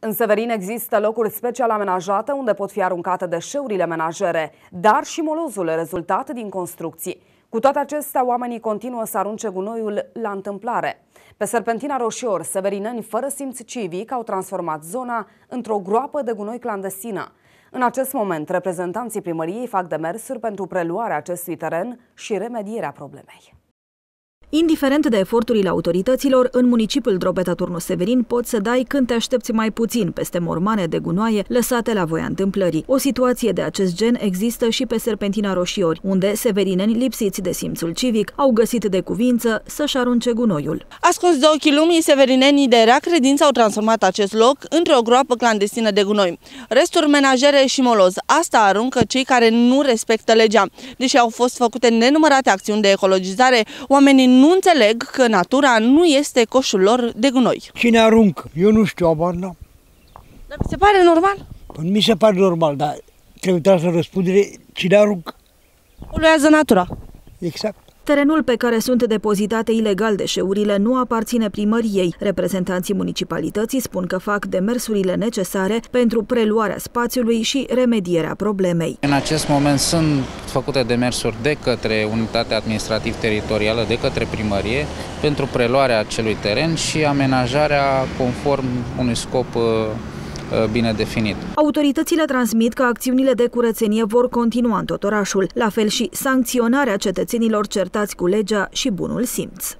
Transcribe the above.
În Severin există locuri special amenajate unde pot fi aruncate deșeurile menajere, dar și molozul rezultat din construcții. Cu toate acestea, oamenii continuă să arunce gunoiul la întâmplare. Pe Serpentina Roșior, severineni fără simț civic au transformat zona într-o groapă de gunoi clandestină. În acest moment, reprezentanții primăriei fac demersuri pentru preluarea acestui teren și remedierea problemei. Indiferent de eforturile autorităților, în municipiul Drobeta Turnu Severin poți să dai când te aștepți mai puțin peste mormane de gunoaie lăsate la voia întâmplării. O situație de acest gen există și pe Serpentina Roșiori, unde severineni lipsiți de simțul civic au găsit de cuvință să-și arunce gunoiul. Ascuns de ochii lumii, severinenii de rea credință au transformat acest loc într-o groapă clandestină de gunoi. Resturi menajere și moloz. Asta aruncă cei care nu respectă legea. Deși au fost făcute nenumărate acțiuni de ecologizare, oamenii nu înțeleg că natura nu este coșul lor de gunoi. Cine aruncă? Eu nu știu, abar n-am. Dar mi se pare normal? Păi mi se pare normal, dar trebuie să răspundere cine aruncă. Poluează natura. Exact. Terenul pe care sunt depozitate ilegal deșeurile nu aparține primăriei. Reprezentanții municipalității spun că fac demersurile necesare pentru preluarea spațiului și remedierea problemei. În acest moment sunt făcute demersuri de către Unitatea Administrativ-Teritorială, de către primărie, pentru preluarea acelui teren și amenajarea conform unui scop uh, Uh, bine definit. Autoritățile transmit că acțiunile de curățenie vor continua în tot orașul, la fel și sancționarea cetățenilor certați cu legea și bunul simț.